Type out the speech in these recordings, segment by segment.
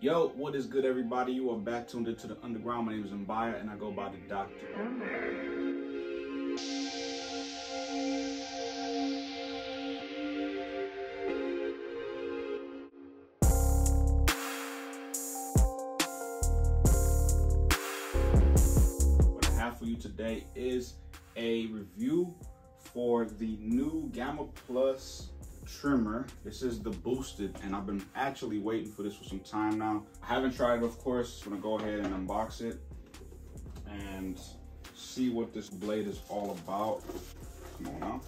Yo, what is good, everybody? You are back tuned into the underground. My name is Mbaya, and I go by the Doctor. What I have for you today is a review for the new Gamma Plus trimmer. This is the boosted, and I've been actually waiting for this for some time now. I haven't tried it, of course. I'm gonna go ahead and unbox it and see what this blade is all about. Come on now.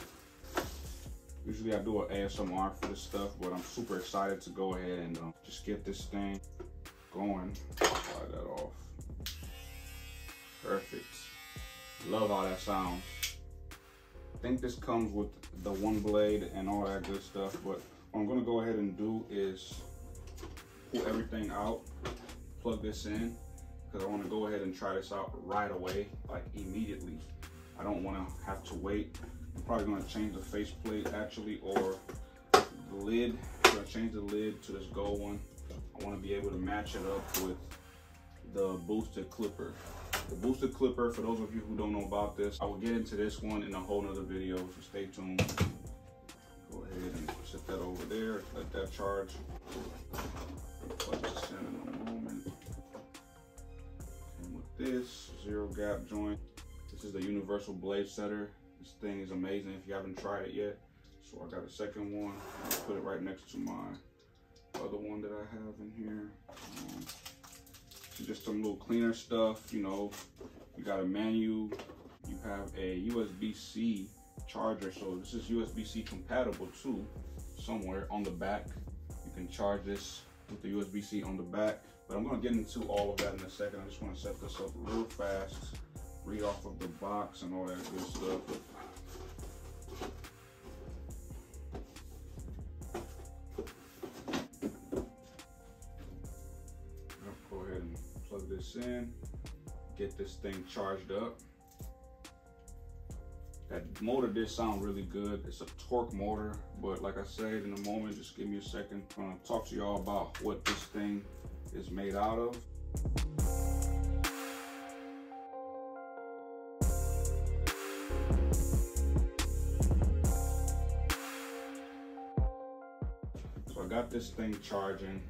Usually I do an ASMR for this stuff, but I'm super excited to go ahead and uh, just get this thing going. Slide that off. Perfect. Love how that sounds. I think this comes with the one blade and all that good stuff, but what I'm gonna go ahead and do is pull everything out, plug this in, because I wanna go ahead and try this out right away, like immediately. I don't wanna have to wait. I'm probably gonna change the faceplate actually, or the lid. I'm gonna change the lid to this gold one. I wanna be able to match it up with the boosted clipper. The boosted clipper, for those of you who don't know about this, I will get into this one in a whole nother video, so stay tuned. Go ahead and set that over there, let that charge. And with this, zero gap joint. This is the universal blade setter. This thing is amazing if you haven't tried it yet. So I got a second one. I'll put it right next to my other one that I have in here. Um, just some little cleaner stuff, you know. You got a manual, you have a USB-C charger, so this is USB-C compatible too, somewhere on the back. You can charge this with the USB-C on the back, but I'm gonna get into all of that in a second. I just wanna set this up real fast, read off of the box and all that good stuff. Get this thing charged up. That motor did sound really good. It's a torque motor, but like I said in a moment, just give me a second. I'm gonna talk to y'all about what this thing is made out of. So I got this thing charging.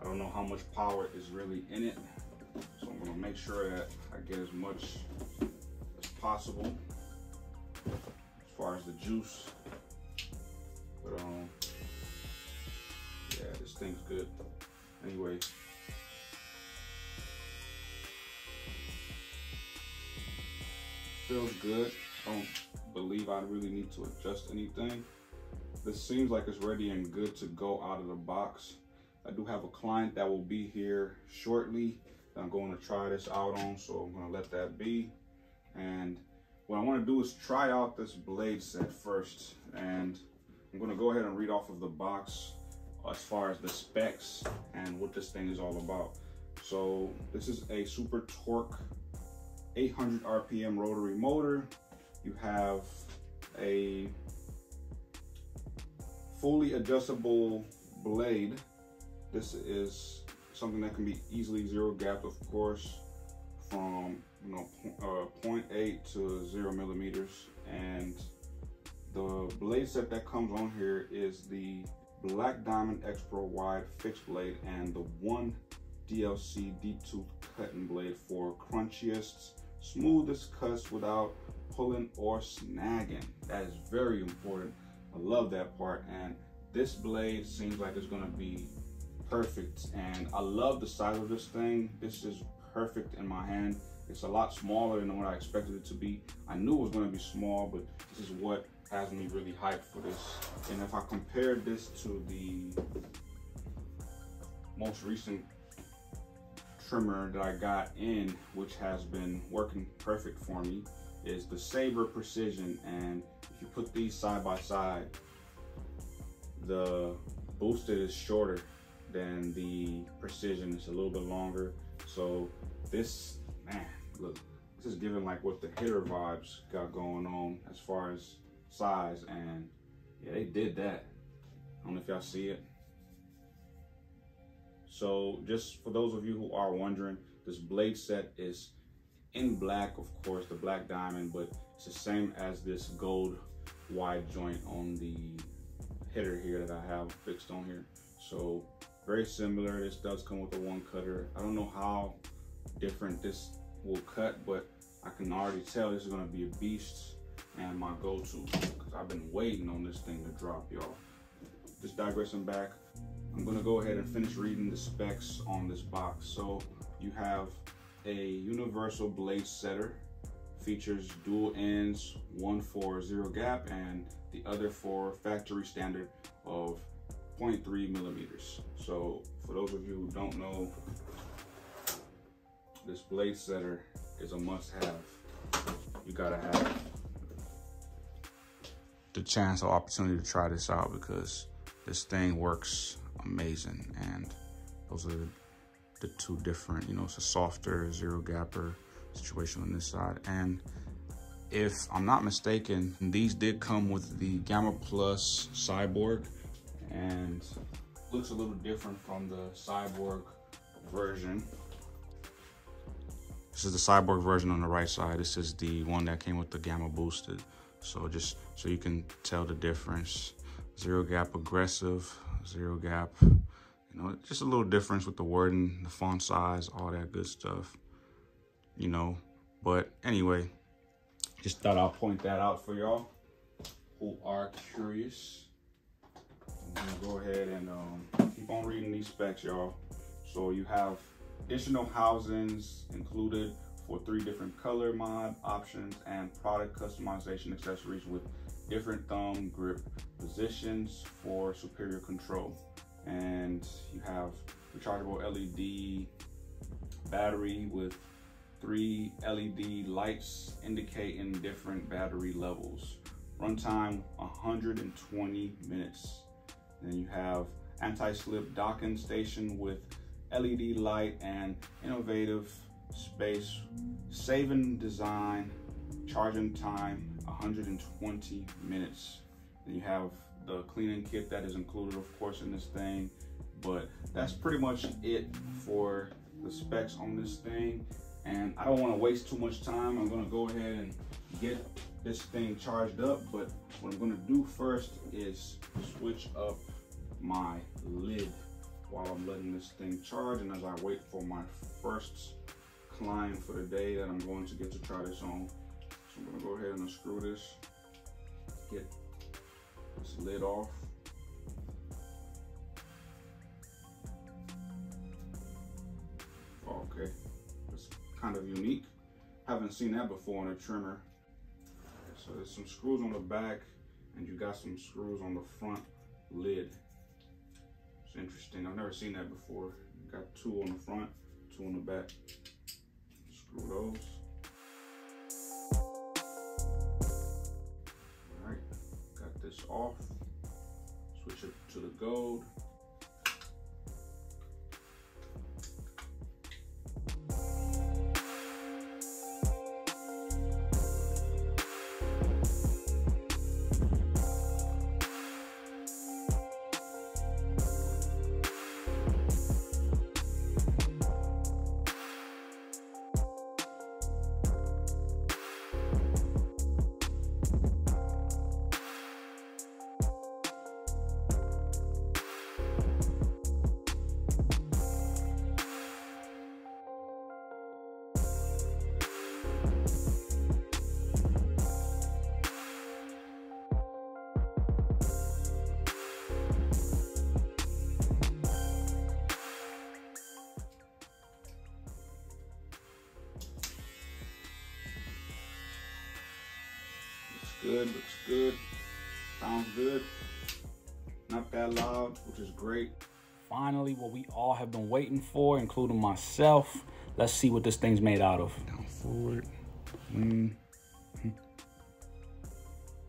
I don't know how much power is really in it. Make sure that I get as much as possible as far as the juice. But um, yeah, this thing's good. Anyway. Feels good. I don't believe I really need to adjust anything. This seems like it's ready and good to go out of the box. I do have a client that will be here shortly I'm going to try this out on, so I'm going to let that be. And what I want to do is try out this blade set first. And I'm going to go ahead and read off of the box as far as the specs and what this thing is all about. So this is a Super Torque 800 RPM rotary motor. You have a fully adjustable blade this is something that can be easily zero gapped, of course, from you know uh, 0.8 to zero millimeters. And the blade set that comes on here is the Black Diamond X Pro Wide fixed blade and the one DLC deep tooth cutting blade for crunchiest, smoothest cuts without pulling or snagging. That is very important. I love that part. And this blade seems like it's gonna be perfect and I love the size of this thing. This is perfect in my hand. It's a lot smaller than what I expected it to be. I knew it was going to be small, but this is what has me really hyped for this. And if I compare this to the most recent trimmer that I got in, which has been working perfect for me, is the Saber Precision. And if you put these side by side, the boosted is shorter than the precision. It's a little bit longer. So this, man, look, this is giving like what the hitter vibes got going on as far as size. And yeah, they did that. I don't know if y'all see it. So just for those of you who are wondering, this blade set is in black, of course, the black diamond, but it's the same as this gold wide joint on the hitter here that I have fixed on here. So very similar. This does come with a one cutter. I don't know how different this will cut, but I can already tell this is gonna be a beast and my go-to because I've been waiting on this thing to drop, y'all. Just digressing back, I'm gonna go ahead and finish reading the specs on this box. So you have a universal blade setter, features dual ends, one for zero gap and the other for factory standard of 0.3 millimeters. So for those of you who don't know, this blade setter is a must have. You gotta have the chance or opportunity to try this out because this thing works amazing. And those are the two different, you know, it's a softer zero gapper situation on this side. And if I'm not mistaken, these did come with the Gamma Plus Cyborg and looks a little different from the Cyborg version. This is the Cyborg version on the right side. This is the one that came with the Gamma Boosted. So just so you can tell the difference. Zero gap aggressive, zero gap, you know, just a little difference with the wording, the font size, all that good stuff, you know. But anyway, just thought I'll point that out for y'all who are curious. Gonna go ahead and um, keep on reading these specs, y'all. So you have additional housings included for three different color mod options and product customization accessories with different thumb grip positions for superior control. And you have rechargeable LED battery with three LED lights indicating different battery levels. Runtime 120 minutes. Then you have anti-slip docking station with LED light and innovative space, saving design, charging time 120 minutes. Then you have the cleaning kit that is included, of course, in this thing. But that's pretty much it for the specs on this thing. And I don't want to waste too much time. I'm going to go ahead and get this thing charged up. But what I'm to do first is switch up my lid while I'm letting this thing charge and as I wait for my first climb for the day that I'm going to get to try this on. So I'm gonna go ahead and unscrew this, get this lid off. Okay, it's kind of unique. Haven't seen that before on a trimmer. So there's some screws on the back and you got some screws on the front lid. It's interesting, I've never seen that before. Got two on the front, two on the back. Screw those. All right, got this off. Switch it to the gold. Good, looks good, sounds good. Not that loud, which is great. Finally, what we all have been waiting for, including myself. Let's see what this thing's made out of. Down forward. Mm.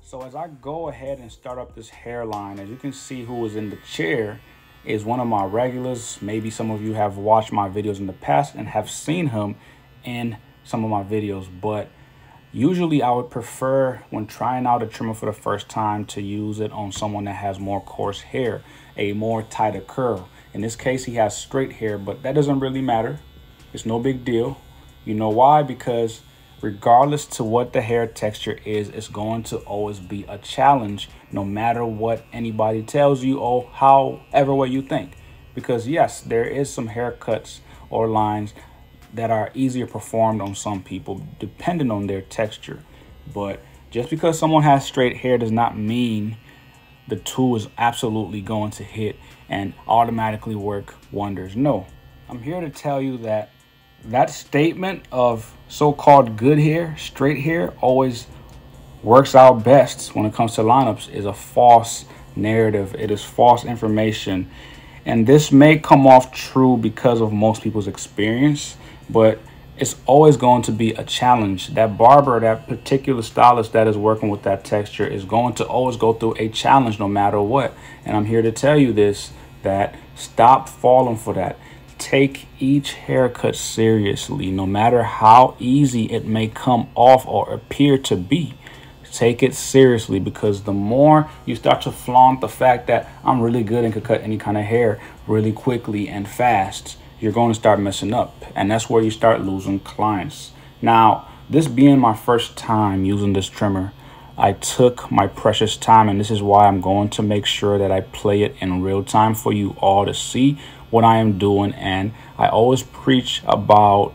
So as I go ahead and start up this hairline, as you can see who is in the chair is one of my regulars. Maybe some of you have watched my videos in the past and have seen him in some of my videos, but Usually I would prefer when trying out a trimmer for the first time to use it on someone that has more coarse hair, a more tighter curl. In this case, he has straight hair, but that doesn't really matter. It's no big deal. You know why? Because regardless to what the hair texture is, it's going to always be a challenge no matter what anybody tells you or however way you think. Because yes, there is some haircuts or lines that are easier performed on some people depending on their texture. But just because someone has straight hair does not mean the tool is absolutely going to hit and automatically work wonders. No, I'm here to tell you that that statement of so-called good hair, straight hair, always works out best when it comes to lineups is a false narrative. It is false information. And this may come off true because of most people's experience, but it's always going to be a challenge. That barber, that particular stylist that is working with that texture is going to always go through a challenge no matter what. And I'm here to tell you this, that stop falling for that. Take each haircut seriously, no matter how easy it may come off or appear to be. Take it seriously because the more you start to flaunt the fact that I'm really good and could cut any kind of hair really quickly and fast, you're going to start messing up. And that's where you start losing clients. Now, this being my first time using this trimmer, I took my precious time and this is why I'm going to make sure that I play it in real time for you all to see what I am doing. And I always preach about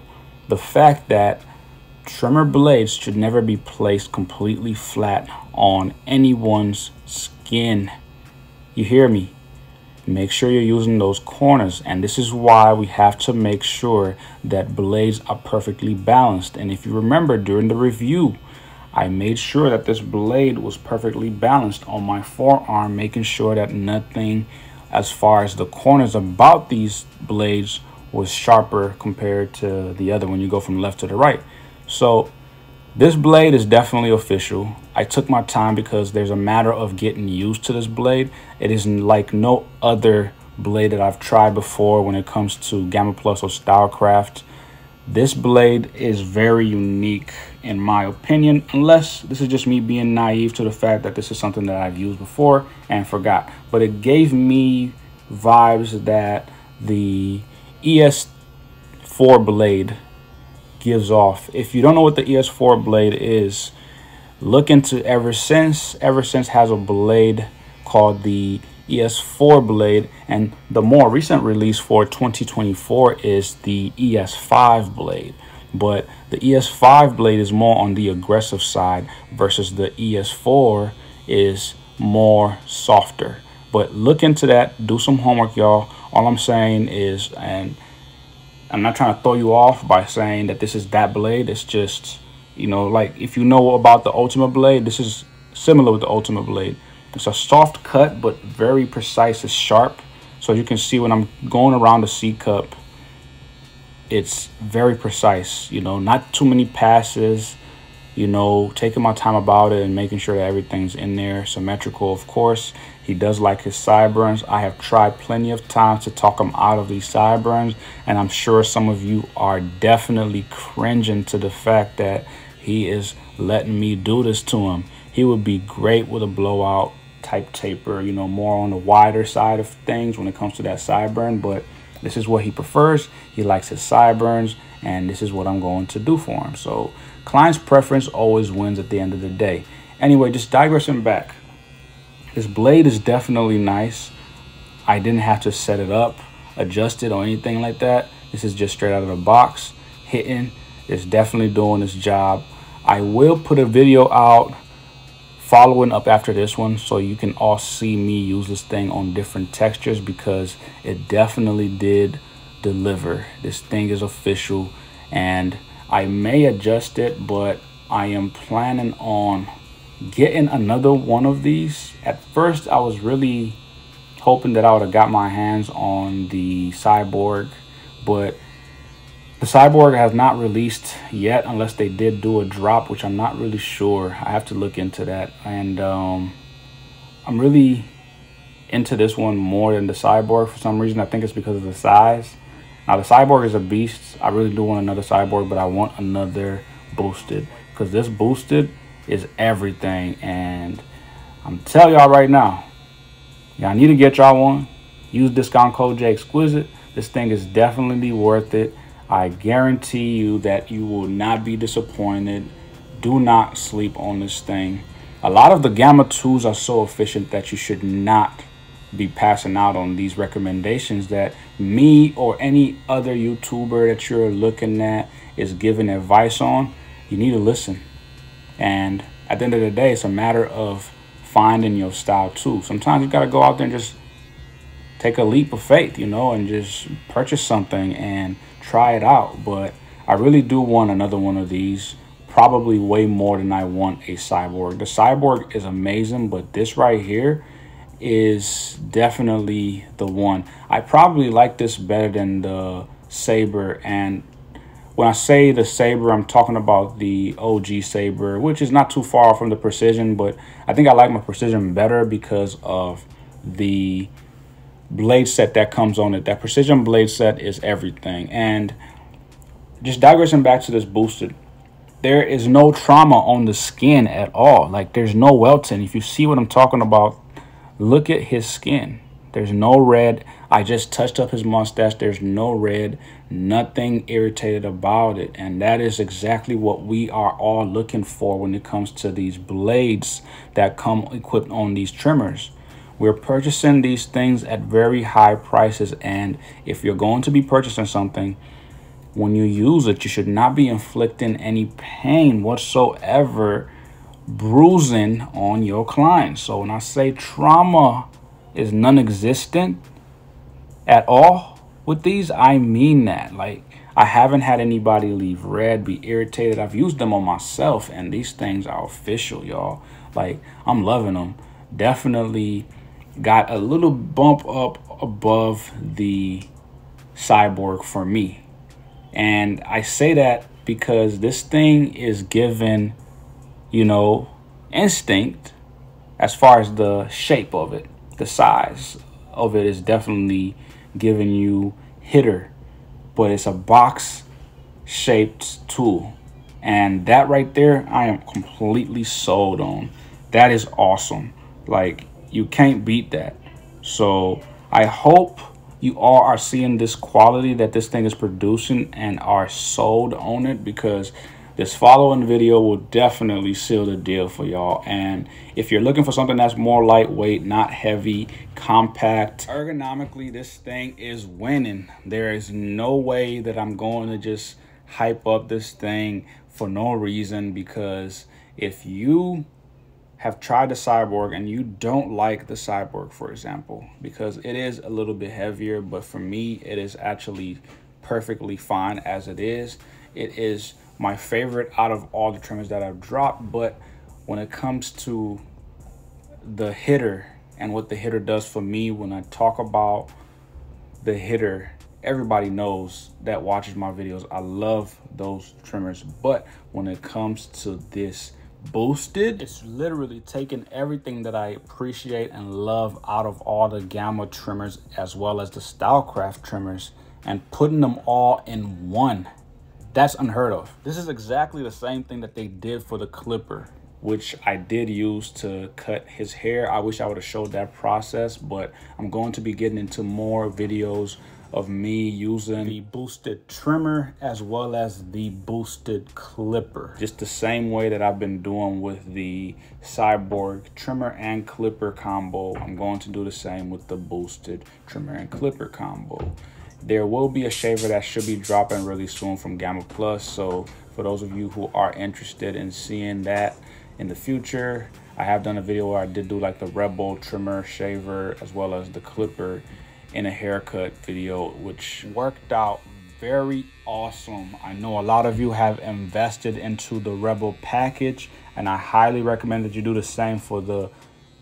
the fact that trimmer blades should never be placed completely flat on anyone's skin. You hear me? Make sure you're using those corners. And this is why we have to make sure that blades are perfectly balanced. And if you remember during the review, I made sure that this blade was perfectly balanced on my forearm, making sure that nothing as far as the corners about these blades was sharper compared to the other when you go from left to the right. So this blade is definitely official. I took my time because there's a matter of getting used to this blade. It is like no other blade that I've tried before when it comes to Gamma Plus or Stylecraft. This blade is very unique in my opinion, unless this is just me being naive to the fact that this is something that I've used before and forgot. But it gave me vibes that the ES4 blade gives off. If you don't know what the ES4 blade is, look into Eversense. Ever Since has a blade called the ES4 blade and the more recent release for 2024 is the ES5 blade but the ES5 blade is more on the aggressive side versus the ES4 is more softer but look into that do some homework y'all all I'm saying is and I'm not trying to throw you off by saying that this is that blade it's just you know like if you know about the ultimate blade this is similar with the ultimate blade it's a soft cut, but very precise. It's sharp. So you can see when I'm going around the C cup, it's very precise. You know, not too many passes. You know, taking my time about it and making sure that everything's in there. Symmetrical, of course. He does like his sideburns. I have tried plenty of times to talk him out of these sideburns. And I'm sure some of you are definitely cringing to the fact that he is letting me do this to him. He would be great with a blowout type taper, you know, more on the wider side of things when it comes to that sideburn. But this is what he prefers. He likes his sideburns, and this is what I'm going to do for him. So client's preference always wins at the end of the day. Anyway, just digressing back. This blade is definitely nice. I didn't have to set it up, adjust it, or anything like that. This is just straight out of the box. Hitting is definitely doing its job. I will put a video out following up after this one so you can all see me use this thing on different textures because it definitely did deliver this thing is official and I may adjust it but I am planning on getting another one of these at first I was really hoping that I would have got my hands on the cyborg but the Cyborg has not released yet unless they did do a drop, which I'm not really sure. I have to look into that. And um, I'm really into this one more than the Cyborg for some reason. I think it's because of the size. Now, the Cyborg is a beast. I really do want another Cyborg, but I want another boosted because this boosted is everything. And I'm telling y'all right now, y'all need to get y'all one. use discount code J Exquisite. This thing is definitely worth it. I guarantee you that you will not be disappointed. Do not sleep on this thing. A lot of the Gamma 2s are so efficient that you should not be passing out on these recommendations that me or any other YouTuber that you're looking at is giving advice on. You need to listen. And at the end of the day, it's a matter of finding your style too. Sometimes you got to go out there and just take a leap of faith, you know, and just purchase something and try it out. But I really do want another one of these, probably way more than I want a cyborg. The cyborg is amazing, but this right here is definitely the one. I probably like this better than the Saber. And when I say the Saber, I'm talking about the OG Saber, which is not too far from the Precision, but I think I like my Precision better because of the blade set that comes on it. That precision blade set is everything. And just digressing back to this boosted, there is no trauma on the skin at all. Like there's no welting. If you see what I'm talking about, look at his skin. There's no red. I just touched up his mustache. There's no red, nothing irritated about it. And that is exactly what we are all looking for when it comes to these blades that come equipped on these trimmers. We're purchasing these things at very high prices. And if you're going to be purchasing something, when you use it, you should not be inflicting any pain whatsoever, bruising on your client. So when I say trauma is non existent at all with these, I mean that. Like, I haven't had anybody leave red, be irritated. I've used them on myself, and these things are official, y'all. Like, I'm loving them. Definitely got a little bump up above the cyborg for me. And I say that because this thing is given, you know, instinct as far as the shape of it. The size of it is definitely giving you hitter, but it's a box shaped tool. And that right there, I am completely sold on. That is awesome. Like, you can't beat that. So I hope you all are seeing this quality that this thing is producing and are sold on it because this following video will definitely seal the deal for y'all. And if you're looking for something that's more lightweight, not heavy, compact, ergonomically, this thing is winning. There is no way that I'm going to just hype up this thing for no reason because if you have tried the Cyborg and you don't like the Cyborg, for example, because it is a little bit heavier, but for me, it is actually perfectly fine as it is. It is my favorite out of all the trimmers that I've dropped, but when it comes to the hitter and what the hitter does for me when I talk about the hitter, everybody knows that watches my videos. I love those trimmers, but when it comes to this boosted. It's literally taking everything that I appreciate and love out of all the Gamma trimmers as well as the Stylecraft trimmers and putting them all in one. That's unheard of. This is exactly the same thing that they did for the Clipper, which I did use to cut his hair. I wish I would have showed that process, but I'm going to be getting into more videos of me using the boosted trimmer as well as the boosted clipper. Just the same way that I've been doing with the Cyborg trimmer and clipper combo. I'm going to do the same with the boosted trimmer and clipper combo. There will be a shaver that should be dropping really soon from Gamma Plus. So for those of you who are interested in seeing that in the future, I have done a video where I did do like the Rebel trimmer shaver as well as the clipper in a haircut video, which worked out very awesome. I know a lot of you have invested into the Rebel package, and I highly recommend that you do the same for the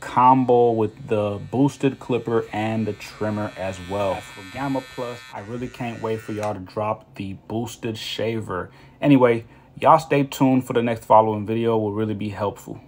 combo with the boosted clipper and the trimmer as well. For Gamma Plus, I really can't wait for y'all to drop the boosted shaver. Anyway, y'all stay tuned for the next following video will really be helpful.